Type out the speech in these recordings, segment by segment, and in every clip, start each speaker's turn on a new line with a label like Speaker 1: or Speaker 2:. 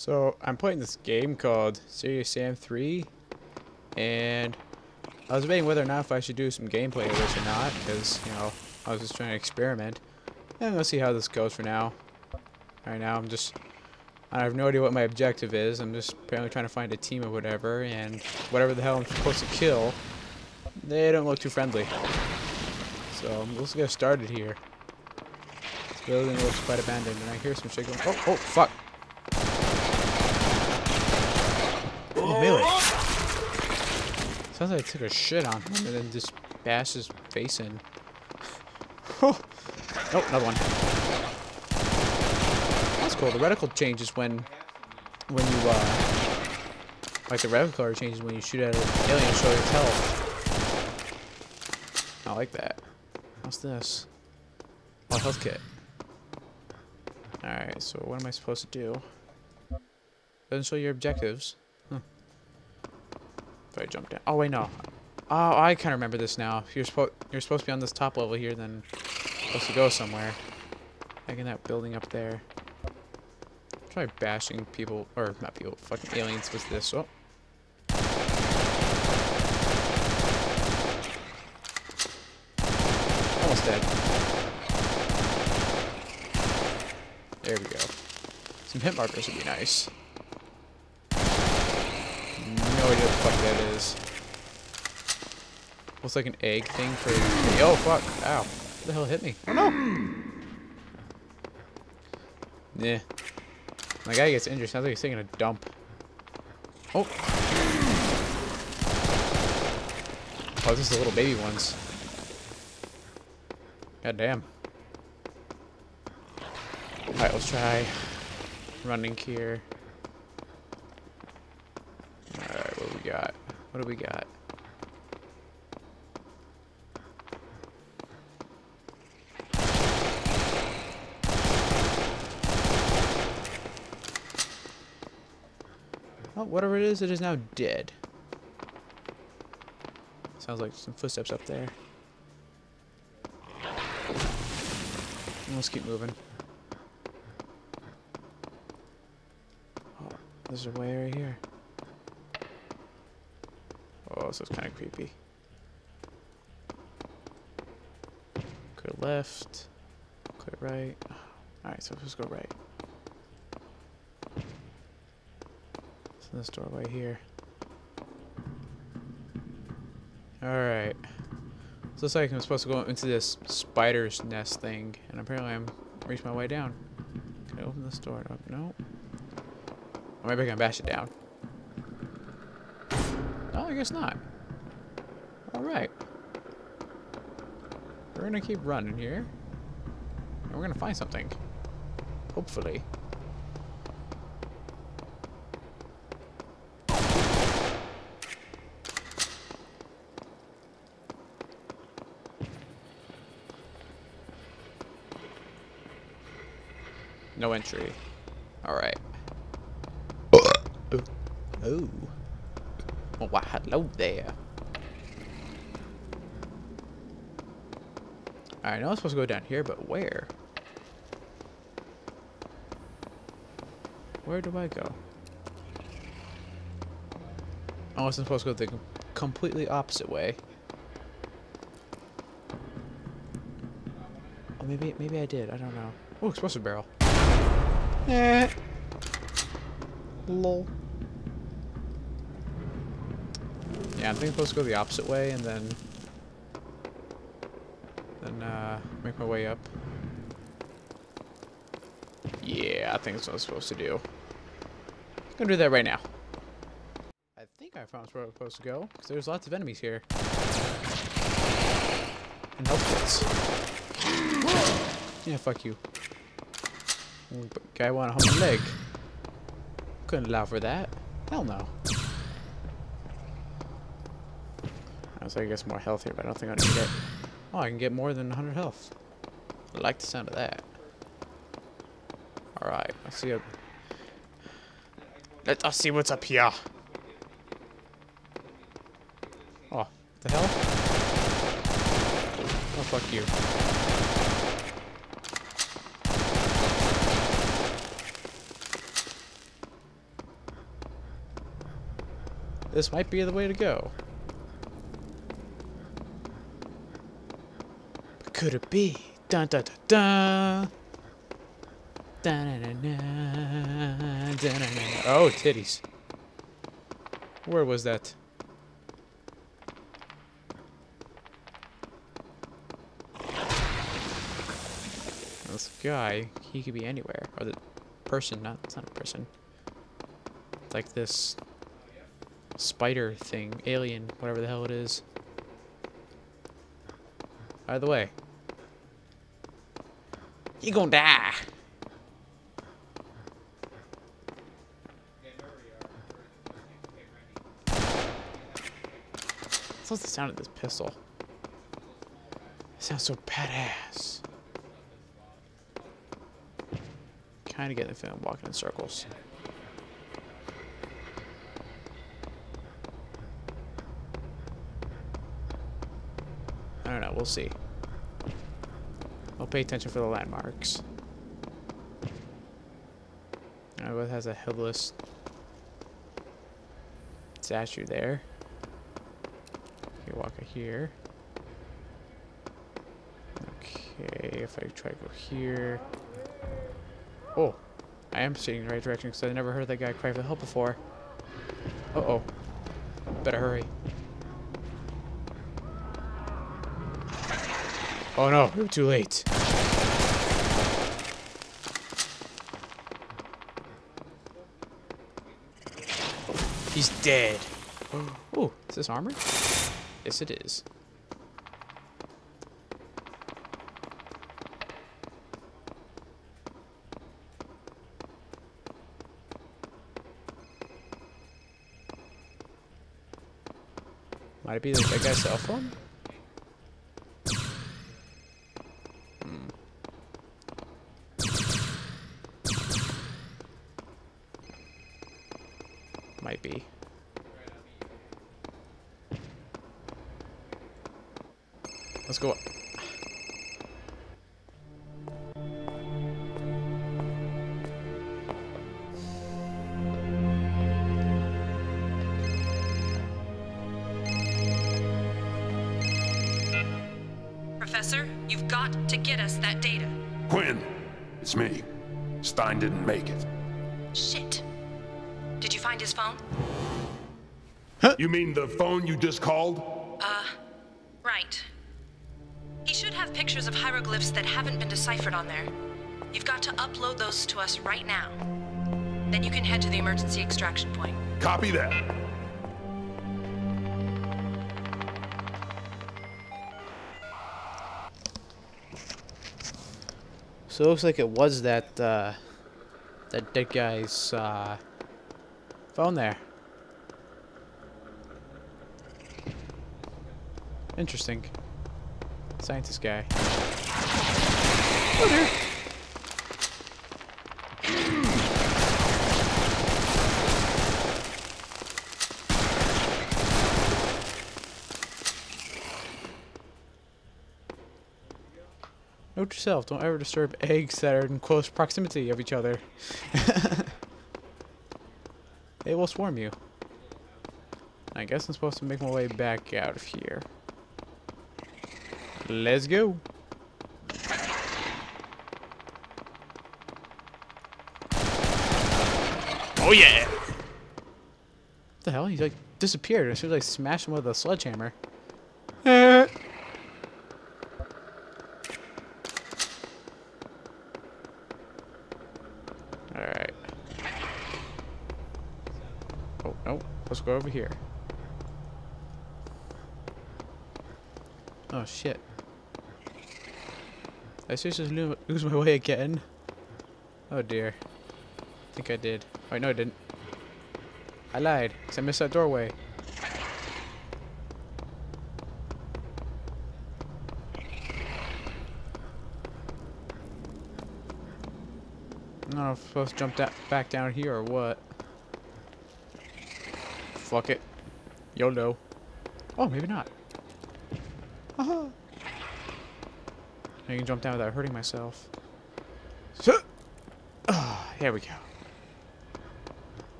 Speaker 1: So I'm playing this game called Serious Sam 3, and I was debating whether or not if I should do some gameplay of this or not, because you know I was just trying to experiment. And let's see how this goes for now. Right now I'm just I have no idea what my objective is. I'm just apparently trying to find a team or whatever, and whatever the hell I'm supposed to kill, they don't look too friendly. So let's get started here. This building looks quite abandoned, and I hear some shit going. Oh, oh, fuck! Oh, melee. Sounds like I took a shit on him and then just bashed his face in. oh, another one. That's cool. The reticle changes when, when you, uh, like the reticle color changes when you shoot at an alien show its health. I like that. What's this? Oh, health kit. Alright, so what am I supposed to do? Doesn't show your objectives. If I jump down. Oh, wait, no. Oh, I kind of remember this now. If you're, supposed you're supposed to be on this top level here, then supposed to go somewhere. Like in that building up there. Try bashing people, or not people, fucking aliens with this. Oh. Almost dead. There we go. Some hit markers would be nice. Fuck that is. Looks like an egg thing for. Oh fuck! Ow! What the hell hit me? Oh no! Nah. My guy gets injured. Sounds like he's taking a dump. Oh! Oh, this is the little baby ones. God damn. Alright, let's try running here. Alright, what do we got? What do we got? Oh, whatever it is, it is now dead. Sounds like some footsteps up there. Let's keep moving. Oh, there's a way right here. Is kind of creepy. Clear left. Clear right. Alright, so let's go right. It's in this doorway here. Alright. So looks like I'm supposed to go into this spider's nest thing, and apparently I'm reached my way down. Can I open this door? No. Or maybe I can bash it down. I guess not. Alright. We're gonna keep running here. And we're gonna find something. Hopefully. No entry. Alright. oh. Oh, hello there. I know I'm supposed to go down here, but where? Where do I go? I wasn't supposed to go the completely opposite way. Oh, maybe maybe I did. I don't know. Oh, explosive barrel. Eh. Lol. Yeah, I think I'm supposed to go the opposite way and then then uh, make my way up. Yeah, I think that's what I'm supposed to do. I'm gonna do that right now. I think I found where I'm supposed to go, because there's lots of enemies here. And health kits. Yeah, fuck you. Guy want hump my leg. Couldn't allow for that. Hell no. Like, I guess more health here, but I don't think I need it. Oh, I can get more than 100 health. I like the sound of that. Alright, let's see. A... Let us see what's up here. Oh, the hell? Oh, fuck you. this might be the way to go. Could it be? Dun dun dun dun. Dun, dun, dun, dun. Oh, titties. Where was that? This guy, he could be anywhere. Or the person, not, it's not a person. It's like this spider thing, alien, whatever the hell it is. By the way, you gonna die. What's the sound of this pistol? It sounds so badass. Kind of getting the feeling walking in circles. I don't know. We'll see. Pay attention for the landmarks. Oh, it has a headless statue there. You walk here. Okay, if I try to go here. Oh, I am seeing the right direction because I never heard that guy cry for help before. Uh oh. Better hurry. Oh no, too late. He's dead. Oh, is this armor? Yes, it is. Might it be the big guy's cell phone?
Speaker 2: Find his phone?
Speaker 3: You mean the phone you just called?
Speaker 2: Uh, right. He should have pictures of hieroglyphs that haven't been deciphered on there. You've got to upload those to us right now. Then you can head to the emergency extraction point.
Speaker 3: Copy that.
Speaker 1: So it looks like it was that, uh, that dead guy's, uh, phone there. Interesting. Scientist guy. Oh. Note yourself, don't ever disturb eggs that are in close proximity of each other. they will swarm you. I guess I'm supposed to make my way back out of here. Let's go. Oh yeah! What the hell? He's like disappeared as soon as I smashed him with a sledgehammer. Eh. Alright. Oh, no. Let's go over here. Oh, shit. I lo- lose my way again? Oh, dear. I think I did. Wait, no, I didn't. I lied, because I missed that doorway. I don't know if I'm supposed to jump back down here or what. Fuck it. YOLO. Oh, maybe not. Aha. I can jump down without hurting myself. So, oh, here we go.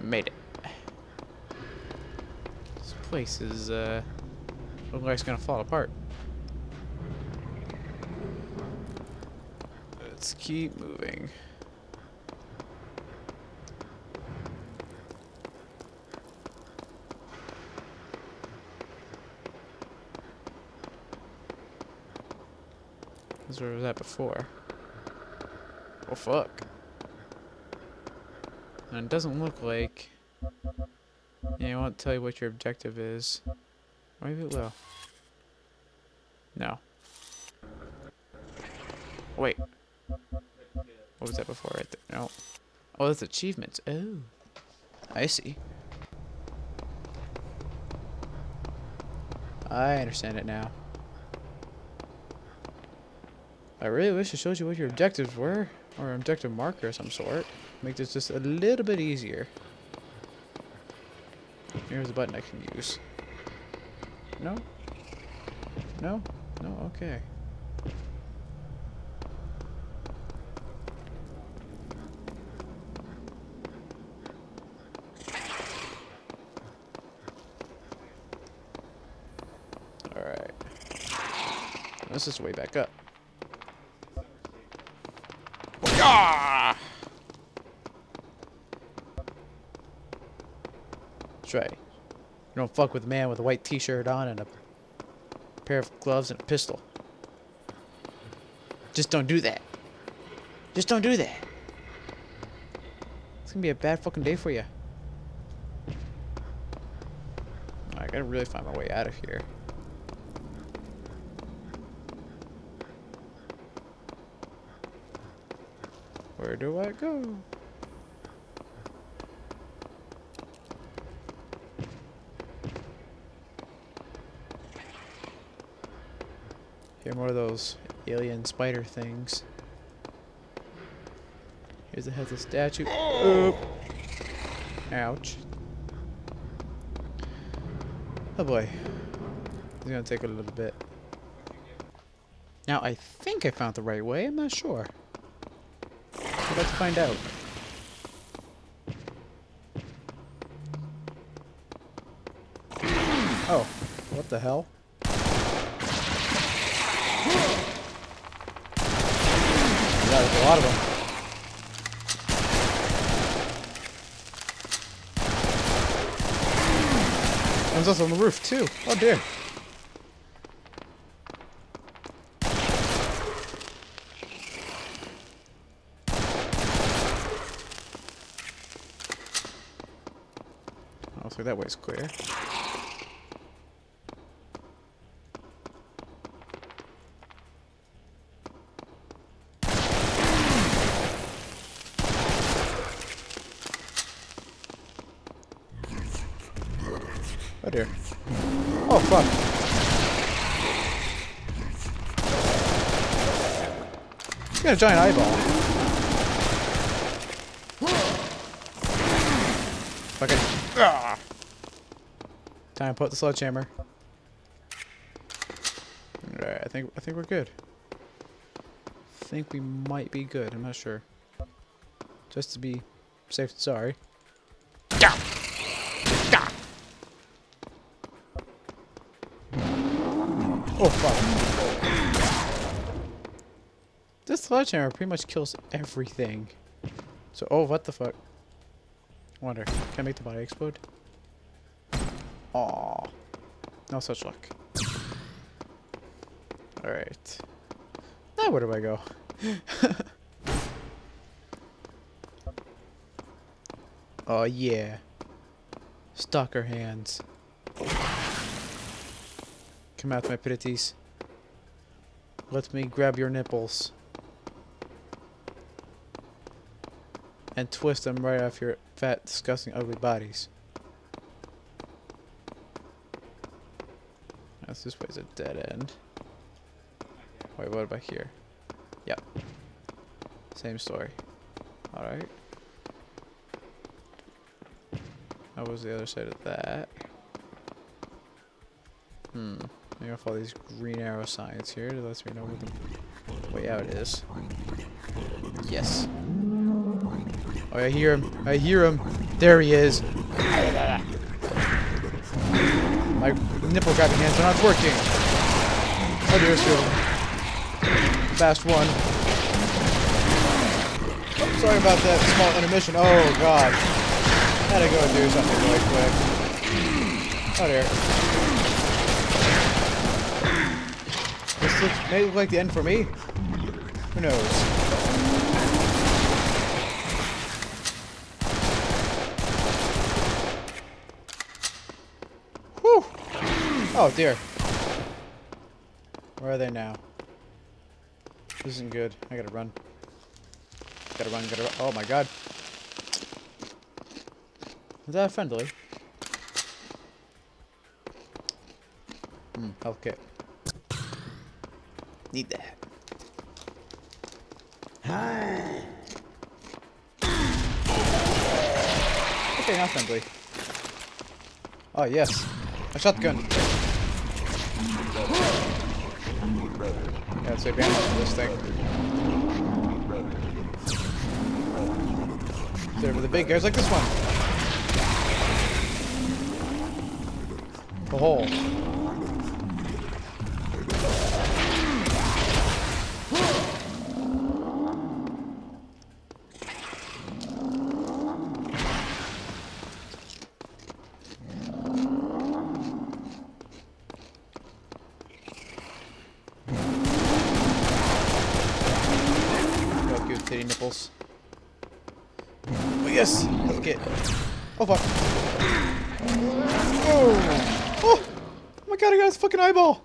Speaker 1: Made it. This place is uh, looks like it's gonna fall apart. Let's keep moving. Where was that before. Oh fuck. And it doesn't look like yeah, I won't tell you what your objective is. Maybe it will. No. Wait. What was that before right there? No. Oh, that's achievements. Oh. I see. I understand it now. I really wish it showed you what your objectives were, or objective marker of some sort. Make this just a little bit easier. Here's a button I can use. No? No? No? Okay. Alright. This is way back up. That's right. You don't fuck with a man with a white t-shirt on and a pair of gloves and a pistol. Just don't do that. Just don't do that. It's gonna be a bad fucking day for you. I gotta really find my way out of here. Where do I go? Hear more of those alien spider things. Here's the heads of statue. Oop. Ouch. Oh boy. It's gonna take a little bit. Now I think I found the right way, I'm not sure. Like find out. Oh, what the hell? Yeah, there's a lot of them. One's also on the roof too. Oh dear. That way's clear. Oh dear. Oh fuck. You got a giant eyeball. Fuck it. Ah. Time to put the sledgehammer. Alright, I think I think we're good. I think we might be good, I'm not sure. Just to be safe sorry. Oh fuck. This sledgehammer pretty much kills everything. So, oh, what the fuck? Wonder, can I make the body explode? Aw. No such luck. Alright. Now where do I go? oh yeah. Stalker hands. Come out, my pretties. Let me grab your nipples. And twist them right off your fat, disgusting, ugly bodies. That's this way's a dead end. Wait, what about here? Yep. Same story. Alright. That was the other side of that. Hmm. Maybe I'll follow these green arrow signs here. That lets me know where the way out is. Yes. Oh, I hear him. I hear him. There he is. My nipple grabbing hands are not working. Oh dear, Stu. Fast one. Oh, sorry about that small intermission. Oh god. Had to go do something really quick. Oh dear. This looks, may look like the end for me. Who knows? Oh dear. Where are they now? This isn't good. I gotta run. Gotta run, gotta run. Oh my god. Is that friendly? Hmm, health kit. Need that. Hi. Okay, not friendly. Oh yes, a shotgun. Yeah, let's advantage of this thing. There for the big guys like this one. The hole. No cute titty nipples. Oh yes! Let's get. Oh fuck. Oh! Oh! Oh my god, I got Ah.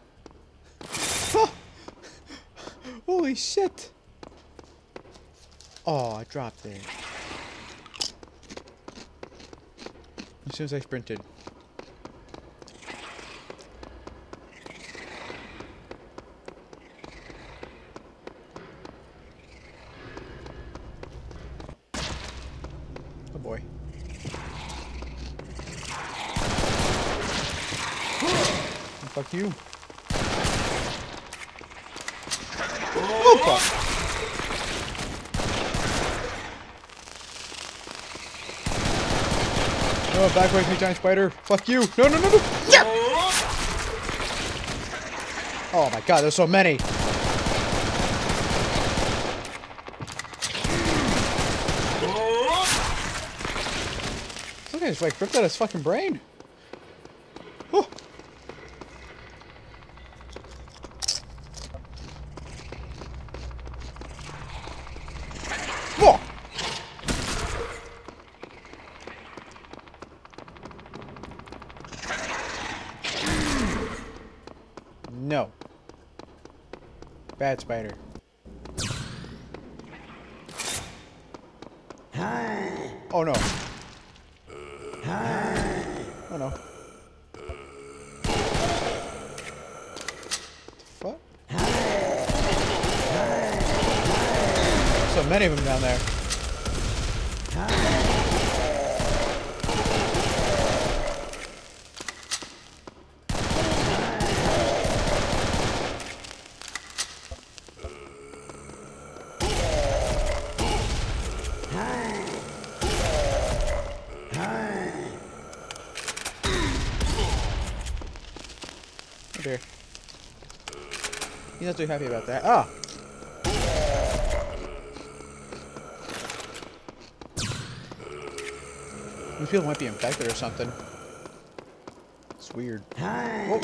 Speaker 1: Holy shit! Oh, I dropped it. As soon as I sprinted. Oh boy. Oh, fuck you. Oh fuck! No, back away from me, giant spider. Fuck you. No, no, no, no. Yeah! Oh my god, there's so many. This guy's like ripped out his fucking brain. Oh. Oh. No. Bad spider. Oh no. Oh no. What? So many of them down there. Oh dear. He's not too happy about that. Ah! These people might be infected or something. It's weird. Whoa.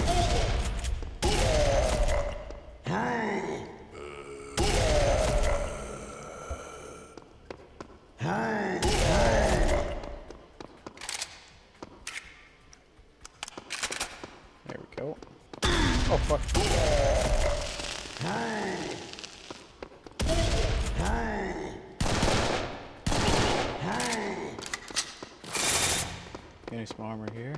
Speaker 1: There we go. Oh fuck. Some armor here.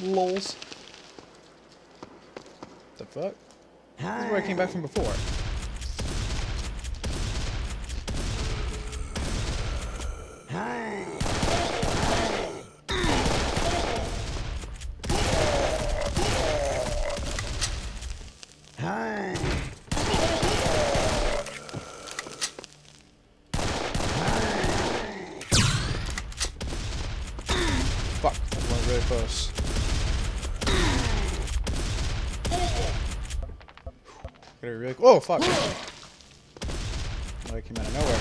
Speaker 1: Lols. The fuck? This is where I came back from before. close. Gonna be really. Oh fuck! Oh, came out of nowhere.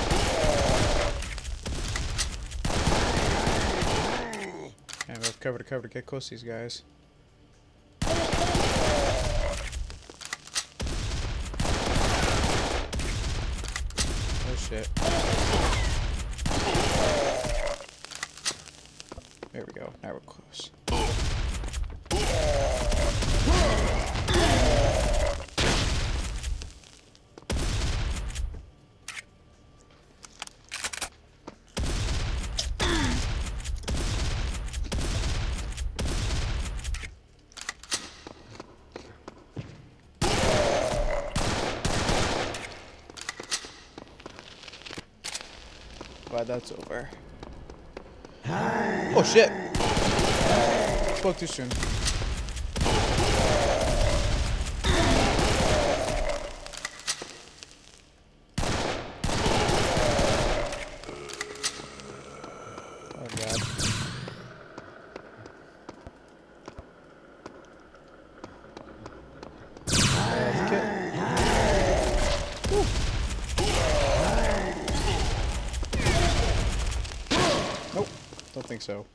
Speaker 1: And we have cover to cover to get close to these guys. Oh shit. There we go. Now we're close. Glad that's over. Oh shit! Spoke too soon. Oh god. Uh, kill- Nope, don't think so.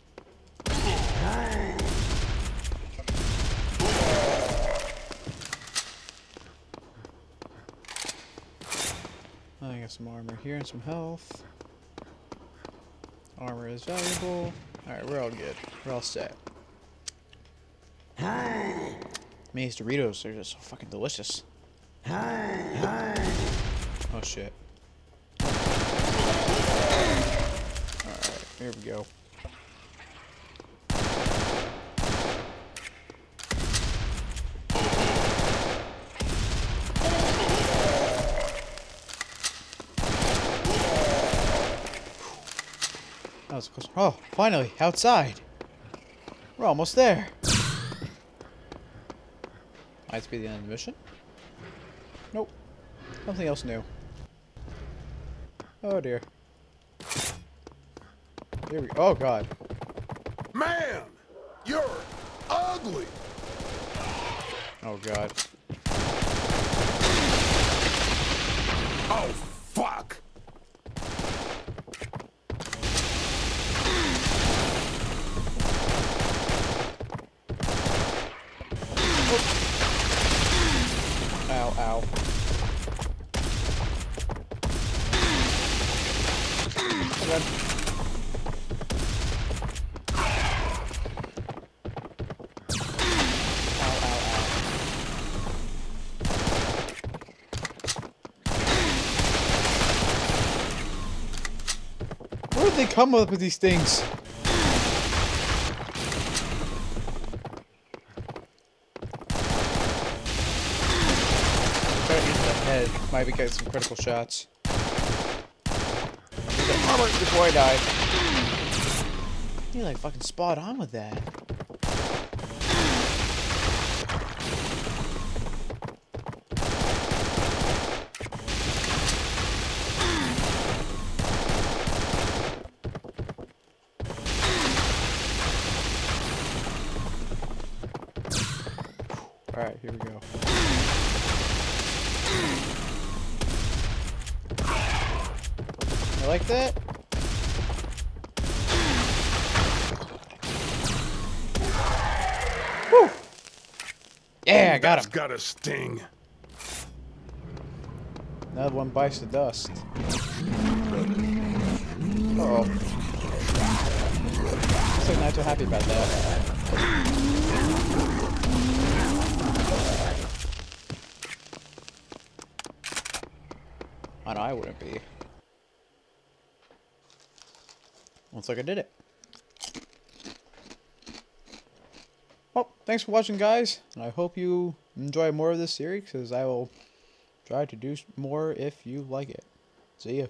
Speaker 1: Some armor here and some health. Armor is valuable. Alright, we're all good. We're all set. These Doritos, they're just so fucking delicious. Oh shit. Alright, here we go. Oh, finally, outside. We're almost there. Might be the end of the mission? Nope. Something else new. Oh dear. Here we Oh god.
Speaker 3: Man, you're ugly.
Speaker 1: Oh god.
Speaker 3: Oh, fuck.
Speaker 1: Ow, ow. Oh god. Ow, ow, ow. Did they come up with these things? Try to hit the head. Might be get some critical shots. Before I die. You're like fucking spot on with that. Alright, here we go. You like that? Woo! Yeah, I got him.
Speaker 3: gotta sting.
Speaker 1: Another one bites the dust. Uh oh. Looks like not too happy about that. I know I wouldn't be. Looks like I did it. Well, thanks for watching, guys. And I hope you enjoy more of this series, because I will try to do more if you like it. See ya.